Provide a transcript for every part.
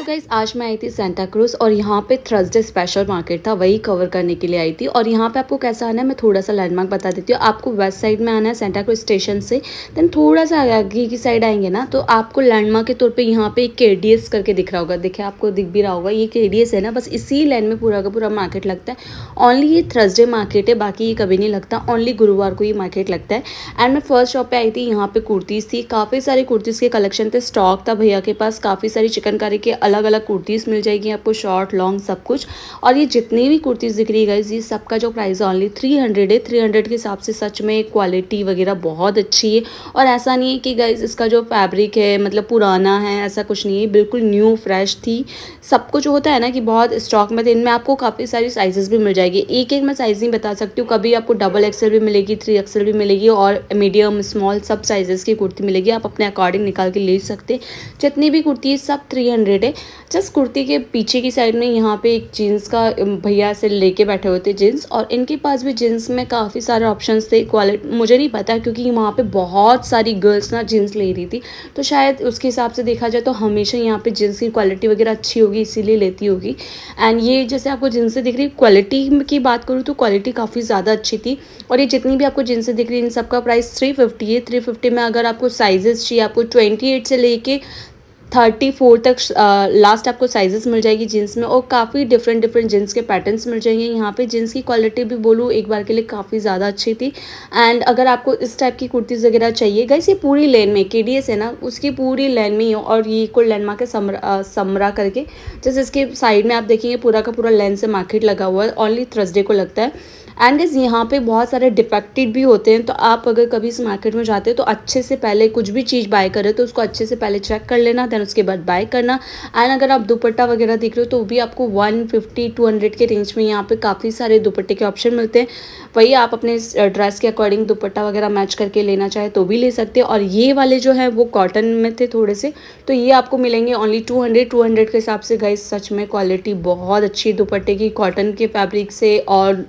तो गाइज़ आज मैं आई थी सेंटा क्रूज और यहाँ पे थर्सडे स्पेशल मार्केट था, वही कवर करने के लिए आई थी। और यहाँ पे आपको कैसा आना है, मैं थोड़ा सा लैंडमार्क बता देती हूँ। आपको वेस्ट साइड में आना है सेंटा क्रूज स्टेशन से देन थोड़ा सा आगे की साइड आएँगे ना तो आपको लैंडमार्क के तौर पर यहाँ पे एक के करके दिख रहा होगा। देखिए, आपको दिख भी रहा होगा, ये के है ना, बस इसी लाइन में पूरा का पूरा मार्केट लगता है। ओनली ये थर्सडे मार्केट है, बाकी ये कभी नहीं लगता। ओनली गुरुवार को ये मार्केट लगता है। एंड मैं फ़र्स्ट शॉप पे आई थी, यहाँ पे कुर्तीज़ थी। काफ़ी सारी कुर्तीज़ के कलेक्शन थे। स्टॉक था भैया के पास, काफ़ी सारी चिकनकारी के अलग अलग कुर्तीज़ मिल जाएगी आपको शॉर्ट लॉन्ग सब कुछ। और ये जितनी भी कुर्तीज़ दिख रही है ये सबका जो प्राइस है ऑनली थ्री हंड्रेड है। थ्री हंड्रेड के हिसाब से सच में क्वालिटी वगैरह बहुत अच्छी है। और ऐसा नहीं है कि गाइज़ इसका जो फैब्रिक है मतलब पुराना है, ऐसा कुछ नहीं है। बिल्कुल न्यू फ्रेश थी। सब कुछ होता है ना कि बहुत स्टॉक में थे। इनमें आपको काफ़ी सारी साइजेस भी मिल जाएगी। एक एक मैं साइज़ नहीं बता सकती हूँ। कभी आपको डबल एक्सएल भी मिलेगी थ्री एक्सएल भी मिलेगी और मीडियम स्मॉल सब साइजेस की कुर्ती मिलेगी। आप अपने अकॉर्डिंग निकाल के ले सकते जितनी भी कुर्ती है, सब थ्री हंड्रेड है। जस्ट कुर्ती के पीछे की साइड में यहाँ पे एक जीन्स का भैया से लेके बैठे हुए थे जीन्स और इनके पास भी जीन्स में काफ़ी सारे ऑप्शंस थे। क्वालिटी मुझे नहीं पता क्योंकि वहाँ पे बहुत सारी गर्ल्स ना जीन्स ले रही थी। तो शायद उसके हिसाब से देखा जाए तो हमेशा यहाँ पे जीन्स की क्वालिटी वगैरह अच्छी होगी, इसीलिए लेती होगी। एंड ये जैसे आपको जीन्स से दिख रही क्वालिटी की बात करूँ तो क्वालिटी काफ़ी ज़्यादा अच्छी थी। और ये जितनी भी आपको जीन्स दिख रही, इन सबका प्राइस थ्री फिफ्टी है। थ्री फिफ्टी में अगर आपको साइजेस चाहिए, आपको ट्वेंटी एट से लेके थर्टी फोर तक लास्ट आपको साइजेस मिल जाएगी जीन्स में और काफ़ी डिफरेंट डिफरेंट जीन्स के पैटर्न्स मिल जाएँगे। यहाँ पे जीन्स की क्वालिटी भी बोलूँ, एक बार के लिए काफ़ी ज़्यादा अच्छी थी। एंड अगर आपको इस टाइप की कुर्तीज़ वगैरह चाहिए गई ये पूरी लेन में के है ना, उसकी पूरी लेन में ही हो और ये कोई लैंडमार्क है समरा समरा करके। जैसे इसके साइड में आप देखेंगे, पूरा का पूरा लेन से मार्केट लगा हुआ है ओनली थर्सडे को लगता है। एंड इस यहाँ पे बहुत सारे डिफेक्टेड भी होते हैं तो आप अगर कभी इस मार्केट में जाते हो तो अच्छे से पहले कुछ भी चीज़ बाय करें तो उसको अच्छे से पहले चेक कर लेना देन उसके बाद बाय करना। एंड अगर आप दुपट्टा वगैरह देख रहे हो तो भी आपको वन फिफ्टी टू हंड्रेड के रेंज में यहाँ पर काफ़ी सारे दुपट्टे के ऑप्शन मिलते हैं। वही आप अपने ड्रेस के अकॉर्डिंग दुपट्टा वगैरह मैच करके लेना चाहे तो भी ले सकते हैं। और ये वाले जो है, वो कॉटन में थे थोड़े से तो ये आपको मिलेंगे only two hundred two hundred के हिसाब से। गाइस सच में क्वालिटी बहुत अच्छी दुपट्टे की कॉटन के फैब्रिक से और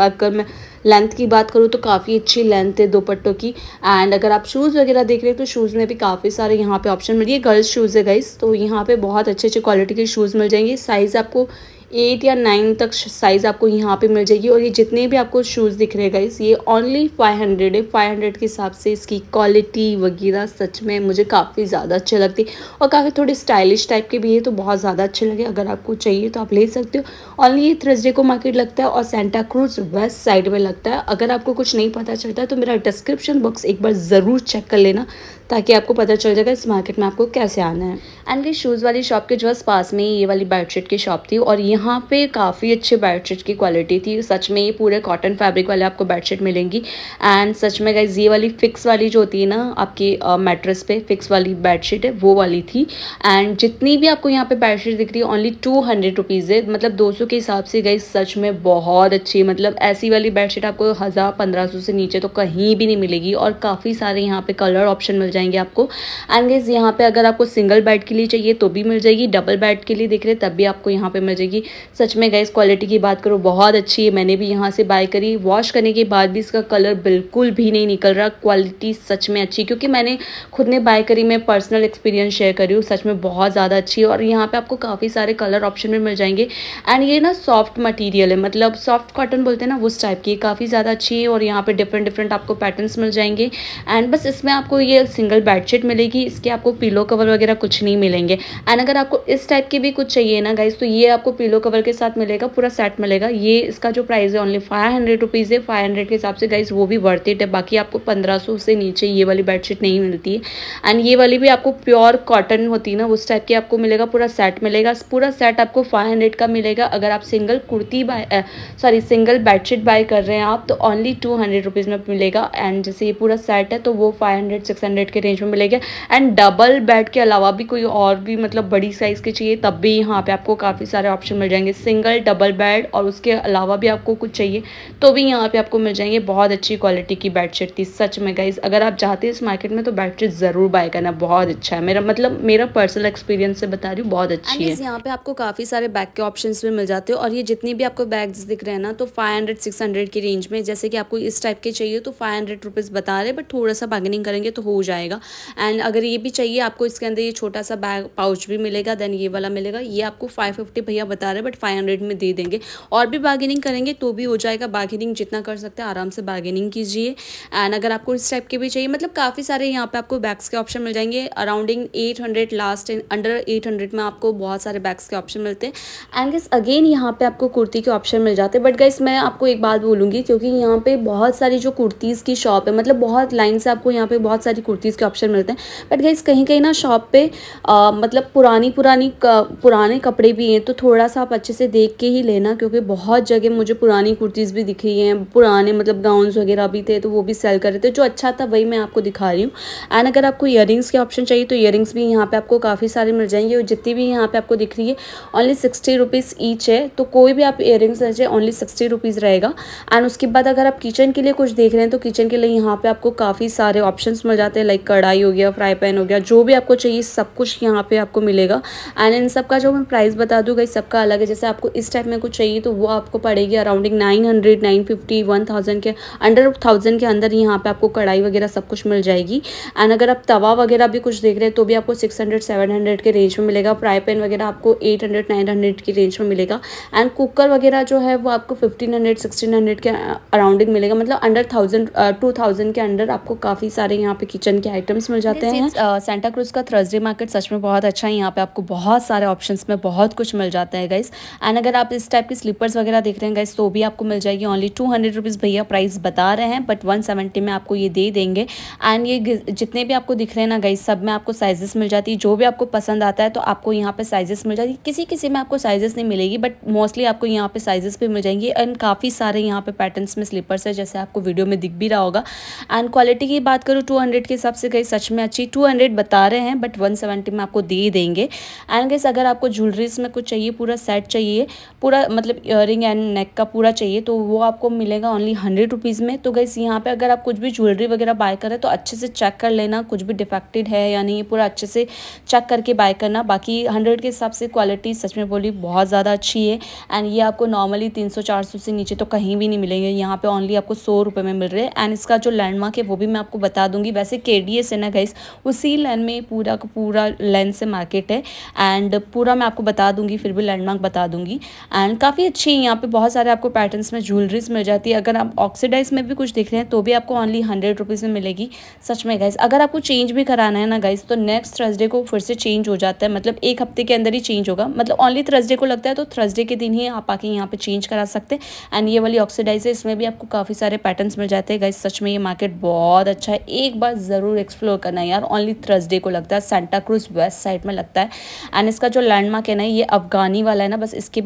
अगर मैं लेंथ की बात करूँ तो काफ़ी अच्छी लेंथ है दोपट्टों की। एंड अगर आप शूज़ वगैरह देख रहे हैं तो शूज़ में भी काफ़ी सारे यहाँ पे ऑप्शन मिल है। गर्ल्स शूज़ है गाइस तो यहाँ पे बहुत अच्छे अच्छे क्वालिटी के शूज़ मिल जाएँगे। साइज़ आपको एट या नाइन तक साइज़ आपको यहाँ पे मिल जाएगी और ये जितने भी आपको शूज़ दिख रहे गाइस ये ओनली फाइव हंड्रेड है। फाइव हंड्रेड के हिसाब से इसकी क्वालिटी वगैरह सच में मुझे काफ़ी ज़्यादा अच्छे लगती और काफ़ी थोड़ी स्टाइलिश टाइप के भी है तो बहुत ज़्यादा अच्छे लगे। अगर आपको चाहिए तो आप ले सकते हो। ओनली ये थर्सडे को मार्केट लगता है और सेंटा क्रूज वेस्ट साइड में लगता है। अगर आपको कुछ नहीं पता चलता है तो मेरा डिस्क्रिप्शन बॉक्स एक बार ज़रूर चेक कर लेना। ताकि आपको पता चल जाएगा इस मार्केट में आपको कैसे आना है। एंड ये शूज़ वाली शॉप के जस्ट पास में ये वाली बेडशीट की शॉप थी और यहाँ पे काफ़ी अच्छे बेडशीट की क्वालिटी थी। सच में ये पूरे कॉटन फैब्रिक वाले आपको बेडशीट मिलेंगी। एंड सच में गाइज़ ये वाली फिक्स वाली जो होती है ना आपकी मेट्रेस पे फिक्स वाली बेडशीट है, वो वाली थी। एंड जितनी भी आपको यहाँ पे बेडशीट दिख रही है ओनली टू हंड्रेड रुपीज़ है। मतलब दो सौ के हिसाब से गई सच में बहुत अच्छी मतलब ऐसी वाली बेडशीट आपको हज़ार पंद्रह सौ से नीचे तो कहीं भी नहीं मिलेगी। और काफ़ी सारे यहाँ पे कलर ऑप्शन मिल जाएँगे आपको। एंड गेज यहाँ पे अगर आपको सिंगल बेड के लिए चाहिए तो भी मिल जाएगी डबल बेड के लिए देख रहे तब भी आपको यहाँ पे मिल जाएगी। सच में गैस क्वालिटी की बात करो, बहुत अच्छी है, मैंने भी यहाँ से बाय करी। वॉश करने के बाद भी इसका कलर बिल्कुल भी नहीं निकल रहा क्वालिटी सच में अच्छी क्योंकि मैंने खुद ने बाय करी, मैं पर्सनल एक्सपीरियंस शेयर करी हूँ, सच में बहुत ज़्यादा अच्छी है। और यहाँ पे आपको काफ़ी सारे कलर ऑप्शन में मिल जाएँगे। एंड ये ना सॉफ्ट मटीरियल है मतलब सॉफ्ट कॉटन बोलते हैं ना उस टाइप की काफ़ी ज़्यादा अच्छी है और यहाँ पर डिफरेंट डिफरेंट आपको पैटर्न्स मिल जाएँगे। एंड बस इसमें आपको ये सिंगल बेडशीट मिलेगी, इसके आपको पिलो कवर वगैरह कुछ नहीं मिलेंगे। एंड अगर आपको इस टाइप की भी कुछ चाहिए ना गाइज़ तो ये आपको पिलो कवर के साथ मिलेगा, पूरा सेट मिलेगा। ये इसका जो प्राइस है ओनली फाइव हंड्रेड रुपीज़ है। फाइव हंड्रेड के हिसाब से गाइज़ वो भी वर्थ इट है। बाकी आपको पंद्रह सौ से नीचे ये वाली बेडशीट नहीं मिलती है। एंड ये वाली भी आपको प्योर कॉटन होती है ना, उस टाइप की आपको मिलेगा, पूरा सेट मिलेगा। पूरा सेट आपको फाइव हंड्रेड का मिलेगा। अगर आप single kurti buy sorry single bedsheet buy कर रहे हैं आप तो ओनली टू हंड्रेड रुपीज़ में मिलेगा। एंड जैसे ये पूरा सेट है तो वो फाइव हंड्रेड सिक्स हंड्रेड के रेंज में मिलेगा। एंड डबल बेड के अलावा भी कोई और भी मतलब बड़ी साइज़ के चाहिए तब भी यहाँ पे आपको काफ़ी सारे ऑप्शन मिल जाएँगे। सिंगल डबल बेड और उसके अलावा भी आपको कुछ चाहिए तो भी यहाँ पे आपको मिल जाएँगे बहुत अच्छी क्वालिटी की बेडशीट थी। सच में गाइज़ अगर आप चाहते हैं इस मार्केट में तो बेडशीट ज़रूर बाय करना बहुत अच्छा है। मेरा मतलब मेरा पर्सनल एक्सपीरियंस से बता रही हूँ बहुत अच्छी है। यहाँ पे आपको काफ़ी सारे बैग के ऑप्शन भी मिल जाते हैं और ये जितनी भी आपको बैग्स दिख रहे हैं ना तो फाइव हंड्रेड सिक्स हंड्रेड की रेंज में जैसे कि आपको इस टाइप के चाहिए तो फाइव हंड्रेड रुपीज़ बता रहे बट थोड़ा सा बार्गेनिंग करेंगे तो हो जाएगा। एंड अगर ये भी चाहिए, आपको इसके अंदर ये छोटा सा बैग पाउच भी मिलेगा देन ये वाला मिलेगा। ये आपको फाइव फिफ्टी भैया बता रहे बट फाइव हंड्रेड में दे देंगे। और भी बार्गेनिंग करेंगे तो भी हो जाएगा। बार्गेनिंग जितना कर सकते हैं, आराम से बार्गेनिंग कीजिए। एंड अगर आपको इस टाइप के भी चाहिए मतलब काफ़ी सारे यहाँ पे आपको बैग्स के ऑप्शन मिल जाएँगे। Arounding eight hundred last under eight hundred में आपको बहुत सारे बैग्स के ऑप्शन मिलते हैं। एंड गैस अगेन यहाँ पे आपको कुर्ती के ऑप्शन मिल जाते बट गाइस मैं आपको एक बात बोलूँगी, क्योंकि यहाँ पे बहुत सारी जो कुर्तीज़ की शॉप है मतलब बहुत लाइन से आपको यहाँ पे बहुत सारी कुर्तीज़ के ऑप्शन मिलते हैं। बट गाइस कहीं कहीं ना शॉप पे आ, मतलब पुरानी पुरानी पुराने कपड़े भी हैं तो थोड़ा सा आप अच्छे से देख के ही लेना क्योंकि बहुत जगह मुझे पुरानी कुर्तीज़ भी दिख रही हैं पुराने मतलब गाउन्स वगैरह भी थे तो वो भी सेल कर रहे थे जो अच्छा था वही मैं आपको दिखा रही हूँ। एंड अगर आपको इयर के ऑप्शन चाहिए तो इयर भी यहाँ पर आपको काफ़ी सारे मिल जाएँगे और जितनी भी यहाँ पर आपको दिख रही है ओनली सिक्सटी रुपीज़ ईच है तो कोई भी आप इयर रिंग्स लीजिए ओनली सिक्सटी रुपीज़ रहेगा। एंड उसके बाद अगर आप किचन के लिए कुछ देख रहे हैं तो किचन के लिए यहाँ पे आपको काफ़ी सारे ऑप्शंस मिल जाते हैं लाइक कढ़ाई हो गया फ्राई पैन हो गया, जो भी आपको चाहिए, सब कुछ यहाँ पे आपको मिलेगा। एंड इन सब का जो मैं प्राइस बता दूँ गई सबका अलग है। जैसे आपको इस टाइप में कुछ चाहिए तो वो आपको पड़ेगी arounding nine hundred nine fifty one thousand के अंडर थाउज़ेंड के अंदर यहाँ पे आपको कढ़ाई वगैरह सब कुछ मिल जाएगी। एंड अगर आप तवा वगैरह भी कुछ देख रहे हैं तो भी आपको सिक्स हंड्रेड सेवन हंड्रेड के रेंज में मिलेगा। फ्राई पैन वगैरह आपको एट हंड्रेड नाइन हंड्रेड की रेंज में मिलेगा। एंड कुकर वगैरह जो है, वो आपको फिफ्टीन हंड्रेड सिक्सटीन हंड्रेड के अराउंडिंग मिलेगा। मतलब अंडर थाउज़ेंड टू थाउज़ेंड के अंडर आपको काफ़ी सारे यहाँ पे किचन के आइटम्स मिल जाते हैं। सेंटा क्रूज का थर्सडे मार्केट सच में बहुत अच्छा है। यहाँ पे आपको बहुत सारे ऑप्शंस में बहुत कुछ मिल जाता है गाइस एंड अगर आप इस टाइप के स्लीपर्स वगैरह देख रहे हैं गाइस तो भी आपको मिल जाएगी। ओनली टू हंड्रेड रुपीज़ भैया प्राइस बता रहे हैं बट वन सेवेंटी में आपको ये दे देंगे। एंड ये जितने भी आपको दिख रहे हैं ना गाइस सब में आपको साइजेस मिल जाती है। जो भी आपको पसंद आता है तो आपको यहाँ पे साइजेस मिल जाती किसी किसी में आपको साइजेस नहीं मिलेगी बट मोस्टली आपको यहाँ पे साइजेस भी मिल जाएँगे। एंड काफ़ी सारे यहाँ पे पैटर्न्स में स्लीपर्स है जैसे आपको वीडियो में दिख भी रहा होगा। एंड क्वालिटी की बात करूँ टू के हिसाब से गई सच में अच्छी टू बता रहे हैं बट वन में आपको दे ही देंगे। एंड गैस अगर आपको ज्वेलरीज में कुछ चाहिए, पूरा सेट चाहिए, पूरा मतलब इयर एंड नेक का पूरा चाहिए तो वो आपको मिलेगा ओनली हंड्रेड रुपीज़ में। तो गैस यहाँ पे अगर आप कुछ भी ज्वेलरी वगैरह बाय करें तो अच्छे से चेक कर लेना, कुछ भी डिफेक्टेड है या नहीं, पूरा अच्छे से चेक करके बाय करना। बाकी हंड्रेड के हिसाब से क्वालिटी सच में बोली बहुत ज़्यादा अच्छी है। एंड ये आपको नॉर्मली तीन सौ चार सौ से नीचे तो कहीं भी नहीं मिलेंगे। यहाँ पे ओनली आपको सौ रुपये में मिल रहे हैं। एंड इसका जो लैंडमार्क है, वो भी मैं आपको बता दूँगी। वैसे के डी एस है ना गाइस उसी लाइन में पूरा का पूरा लाइन से मार्केट है। एंड पूरा मैं आपको बता दूँगी, फिर भी लैंडमार्क बता दूँगी। एंड काफ़ी अच्छी है, यहाँ पे बहुत सारे आपको पैटर्न्स में ज्वेलरीज मिल जाती है। अगर आप ऑक्सीडाइज में भी कुछ देख रहे हैं तो भी आपको ओनली हंड्रेड रुपीज़ में मिलेगी। सच में गाइस अगर आपको चेंज भी कराना है ना गाइस तो नेक्स्ट थर्सडे को फिर से चेंज हो जाता है। मतलब एक हफ़्ते के अंदर ही चेंज होगा। मतलब ओनली थर्सडे को लगता है तो थर्सडे के दिन ही आप आके यहाँ पे चेंज करा सकते हैं। एंड ये वाली ऑक्सीडाइज इसमें भी आपको काफ़ी सारे पैटर्न्स मिल जाते हैं गाइस सच में ये मार्केट बहुत अच्छा है। एक बार ज़रूर एक्सप्लोर करना है यार। ओनली थर्सडे को लगता है सेंटा क्रूज वेस्ट साइड में लगता है। एंड इसका जो लैंडमार्क है ना, ये अफगानी वाला है ना, बस इसके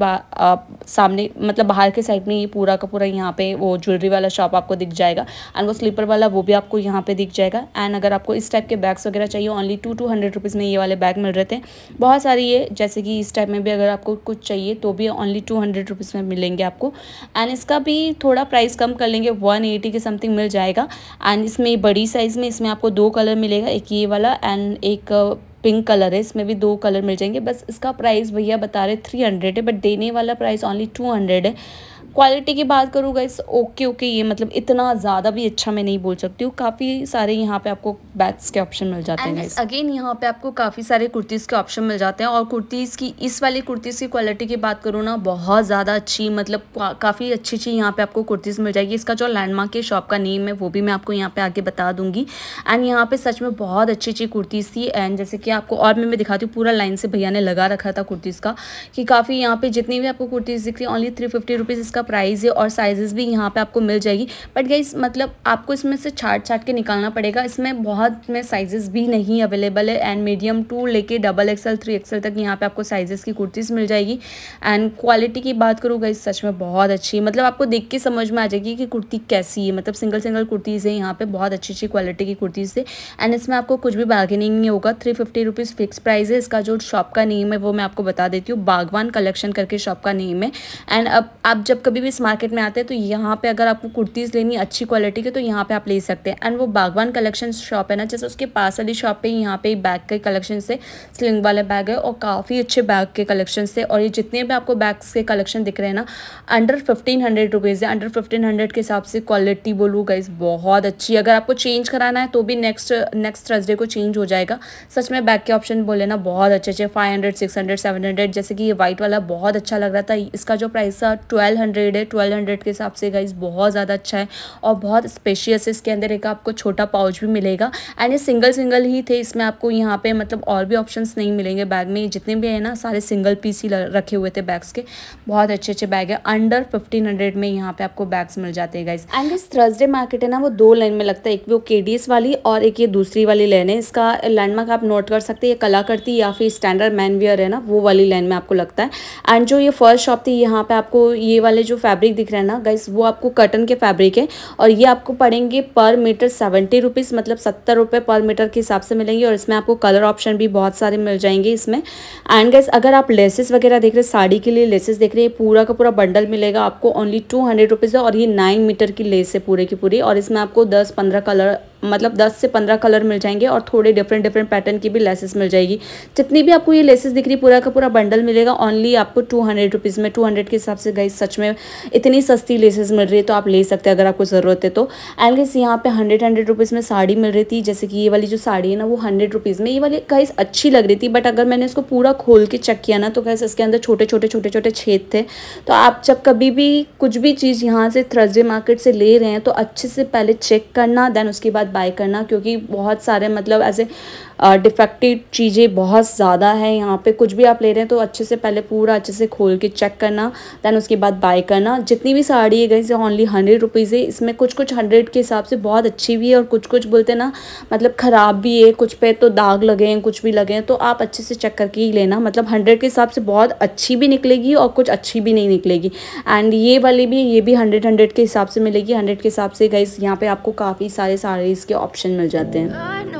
सामने मतलब बाहर के साइड में ये पूरा का पूरा यहाँ पे वो ज्वेलरी वाला शॉप आपको दिख जाएगा। एंड वो स्लीपर वाला वो भी आपको यहाँ पे दिख जाएगा। एंड अगर आपको इस टाइप के बैग्स वगैरह चाहिए only two two hundred rupees में ये वाले बैग मिल रहे थे। बहुत सारी ये, जैसे कि इस टाइप में भी अगर आपको कुछ चाहिए तो भी ओनली टू हंड्रेड रुपीज़ में मिलेंगे आपको। एंड इसका भी थोड़ा प्राइस कम कर लेंगे वन एटी के समथिंग मिल जाएगा। एंड इसमें बड़ी साइज़ में, इसमें आपको दो कलर मिलेगा, एक ये वाला एंड एक पिंक कलर है, इसमें भी दो कलर मिल जाएँगे। बस इसका प्राइस भैया बता रहे थ्री हंड्रेड है बट देने वाला प्राइस ओनली टू हंड्रेड है। क्वालिटी की बात करूँ गाइस ओके ओके ये मतलब इतना ज़्यादा भी अच्छा मैं नहीं बोल सकती हूँ। काफ़ी सारे यहाँ पे आपको बैग्स के ऑप्शन मिल जाते हैं अगेन यहाँ पे आपको काफ़ी सारे कुर्तीज़ के ऑप्शन मिल जाते हैं। और कुर्तीज़ की इस वाली कुर्तीज़ की क्वालिटी की बात करूँ ना बहुत ज़्यादा अच्छी मतलब काफ़ी अच्छी अच्छी यहाँ पे आपको कुर्तीज़ मिल जाएगी। इसका जो लैंडमार्क के शॉप का नेम है वो भी मैं आपको यहाँ पे आगे बता दूँगी। एंड यहाँ पे सच में बहुत अच्छी अच्छी कुर्तीज़ थी। एंड जैसे कि आपको और मैं मैं दिखाती हूँ पूरा लाइन से भैया ने लगा रखा था कुर्तीज़ का कि काफ़ी यहाँ पे जितनी भी आपको कुर्तीज़ दिख रही है ओनली थ्री फिफ्टी रुपीज़ इसका इसका प्राइस है और साइजेस भी यहाँ पे आपको मिल जाएगी। बट गाइस मतलब आपको इसमें से छाट छाट के निकालना पड़ेगा। इसमें बहुत में साइजेस भी नहीं अवेलेबल है एंड मीडियम टू लेके डबल एक्सएल थ्री एक्सएल तक यहाँ पे आपको साइजेस की कुर्तीज़ मिल जाएगी। एंड क्वालिटी की बात करूँ गाइस सच में बहुत अच्छी मतलब आपको देख के समझ में आ जाएगी कि कुर्ती कैसी है। मतलब सिंगल सिंगल कुर्तीज़ है, यहाँ पर बहुत अच्छी अच्छी क्वालिटी की कुर्तीज़ है। एंड इसमें आपको कुछ भी बार्गेनिंग नहीं होगा। Three fifty rupees fix price है। इसका जो शॉप का नेम है वो मैं आपको बता देती हूँ। बागवान कलेक्शन करके शॉप का नेम है। एंड अब आप जब कभी भी इस मार्केट में आते हैं तो यहाँ पे अगर आपको कुर्तीज़ लेनी अच्छी क्वालिटी के तो यहाँ पे आप ले सकते हैं। एंड वो बागवान कलेक्शन शॉप है ना, जैसे उसके पास वाली शॉप पे यहाँ पे बैग के कलेक्शन से स्लिंग वाले बैग है, और काफ़ी अच्छे बैग के कलेक्शन से और ये जितने भी आपको बैग्स के कलेक्शन दिख रहे हैं ना अंडर फिफ्टीन हंड्रेड रुपीज़ है। अंडर फिफ्टीन हंड्रेड के हिसाब से क्वालिटी बोलूँ गाइज़ बहुत अच्छी। अगर आपको चेंज कराना है तो भी नेक्स्ट नेक्स्ट थर्सडे को चेंज हो जाएगा। सच में बैग के ऑप्शन बोले ना, बहुत अच्छे अच्छे five hundred six hundred seven hundred जैसे कि ये वाइट वाला बहुत अच्छा लग रहा था। इसका जो प्राइस था ट्वेल्व हंड्रेड है, ट्वेल्व हंड्रेड के हिसाब से गाइज़ बहुत ज़्यादा अच्छा है और बहुत स्पेशियस है, इसके अंदर एक आपको छोटा पाउच भी मिलेगा एंड ये सिंगल सिंगल ही थे, इसमें आपको यहाँ पे मतलब और भी ऑप्शंस नहीं मिलेंगे बैग में जितने भी है ना, सारे सिंगल पीस ही रखे हुए थे बैग्स के, बहुत अच्छे अच्छे बैग है अंडर फिफ्टीन हंड्रेड में यहाँ पे आपको बैग्स मिल जाते हैं गाइज़ एंड इस थर्सडे मार्केट है ना, वो दो लाइन में लगता है, एक वो के वाली और एक ये दूसरी वाली लाइन है, इसका लैंडमार्क आप नोट कर सकते हैं, ये कला करती या फिर स्टैंडर्ड मैन वियर है ना, वो वाली लाइन में आपको लगता है एंड जो ये फ़र्स्ट शॉप थी, यहाँ पे आपको ये वाले जो फैब्रिक दिख रहे हैं ना गाइस वो आपको कटन के फैब्रिक है और ये आपको पड़ेंगे पर मीटर सेवेंटी रुपीज़ मतलब सत्तर रुपये पर मीटर के हिसाब से मिलेंगे और इसमें आपको कलर ऑप्शन भी बहुत सारे मिल जाएँगे इसमें। एंड गाइस अगर आप लेसेस वगैरह देख रहे हैं, साड़ी के लिए लेसेस देख रहे हैं पूरा का पूरा बंडल मिलेगा, आपको ओनली टू हंड्रेड रुपीज़ है और ये नाइन मीटर की लेस है पूरे की पूरी और इसमें आपको दस पंद्रह कलर मतलब 10 से 15 कलर मिल जाएँगे और थोड़े डिफरेंट डिफरेंट पैटर्न की भी लेसेस मिल जाएगी। जितनी भी आपको ये लेसेस दिख रही, पूरा का पूरा बंडल मिलेगा। ओनली आपको टू हंड्रेड रुपीज़ में टू हंड्रेड के हिसाब से गई सच में इतनी सस्ती लेसेस मिल रही है तो आप ले सकते हैं अगर आपको ज़रूरत है तो। एंड गैस यहाँ पे हंड्रेड हंड्रेड रुपीज़ में साड़ी मिल रही थी, जैसे कि ये वाली जो साड़ी है ना, वो हंड्रेड रुपीज़ में। ये वाली गाइस अच्छी लग रही थी बट अगर मैंने इसको पूरा खोल के चेक किया ना तो गैस इसके अंदर छोटे छोटे छोटे छोटे छेद थे। तो आप जब कभी भी कुछ भी चीज़ यहाँ से थर्सडे मार्केट से ले रहे हैं तो अच्छे से पहले चेक करना देन उसके बाद बाय करना क्योंकि बहुत सारे मतलब ऐसे डिफेक्टिव चीज़ें बहुत ज़्यादा है यहाँ पे। कुछ भी आप ले रहे हैं तो अच्छे से पहले पूरा अच्छे से खोल के चेक करना देन उसके बाद बाय करना। जितनी भी साड़ी है गई से ओनली हंड्रेड रुपीज़ है। इसमें कुछ कुछ हंड्रेड के हिसाब से बहुत अच्छी भी है और कुछ कुछ बोलते ना मतलब ख़राब भी है। कुछ पे तो दाग लगे हैं, कुछ भी लगे हैं तो आप अच्छे से चेक करके ही लेना। मतलब हंड्रेड के हिसाब से बहुत अच्छी भी निकलेगी और कुछ अच्छी भी नहीं निकलेगी। एंड ये वाली भी, ये भी हंड्रेड हंड्रेड के हिसाब से मिलेगी। हंड्रेड के हिसाब से गई यहाँ पर आपको काफ़ी सारे साड़ीज़ के ऑप्शन मिल जाते हैं।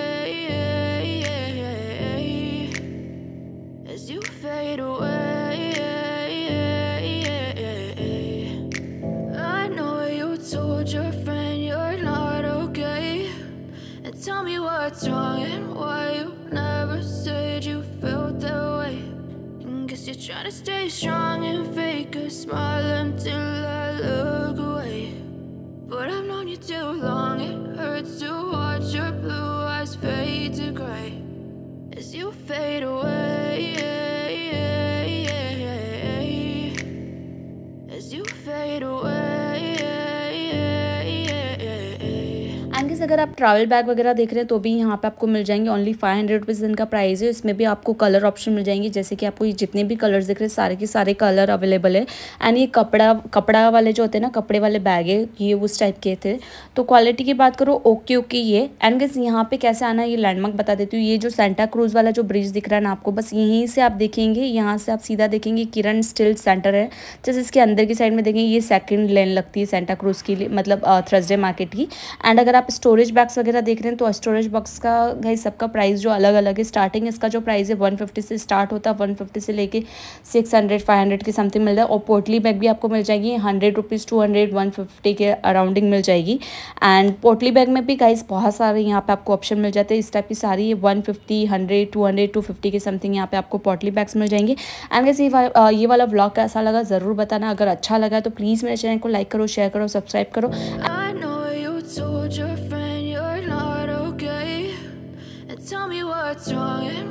Hurts to watch your blue eyes fade to gray as you fade away. अगर आप ट्रैवल बैग वगैरह देख रहे हैं तो भी यहाँ पे आपको मिल जाएँगे ओनली फाइव हंड्रेड रुपीज़ इनका प्राइस है। इसमें भी आपको कलर ऑप्शन मिल जाएँगे, जैसे कि आपको ये जितने भी कलर्स दिख रहे हैं, सारे के सारे कलर अवेलेबल है। एंड ये कपड़ा कपड़ा वाले जो होते हैं ना, कपड़े वाले बैग है, ये उस टाइप के थे। तो क्वालिटी की बात करो ओके ओके ये। एंड गैस यहाँ पे कैसे आना ये लैंडमार्क बता देती हूँ। ये जो सेंटा क्रूज वाला जो ब्रिज दिख रहा है ना आपको, बस यहीं से आप देखेंगे, यहाँ से आप सीधा देखेंगे, किरण स्टिल सेंटर है। जैसे इसके अंदर की साइड में देखेंगे, ये सेकेंड लेन लगती है सेंटा क्रूज के लिए मतलब थर्सडे मार्केट की। एंड अगर आप स्टोरेज बैग्स वगैरह देख रहे हैं तो स्टोरेज बॉक्स का भाई सबका प्राइस जो अलग अलग है। स्टार्टिंग इसका जो प्राइस है वन फिफ्टी से स्टार्ट होता है वन फिफ्टी से लेके सिक्स हंड्रेड फाइव हंड्रेड की समथिंग मिल रहा है। और पोटली बैग भी आपको मिल जाएगी hundred rupees two hundred one fifty के अराउंडिंग मिल जाएगी। एंड पोटली बैग में भी गाइस बहुत सारे यहाँ पे आपको ऑप्शन मिल जाते हैं। इस टाइप की सारी one fifty hundred two hundred two fifty के समथिंग यहाँ पे आपको पोटली बैग्स मिल जाएँगे। एंड वैसे ये वाला ब्लॉग कैसा लगा ज़रूर बताना। अगर अच्छा लगा तो प्लीज़ मेरे चैनल को लाइक करो शेयर करो सब्सक्राइब करो। strong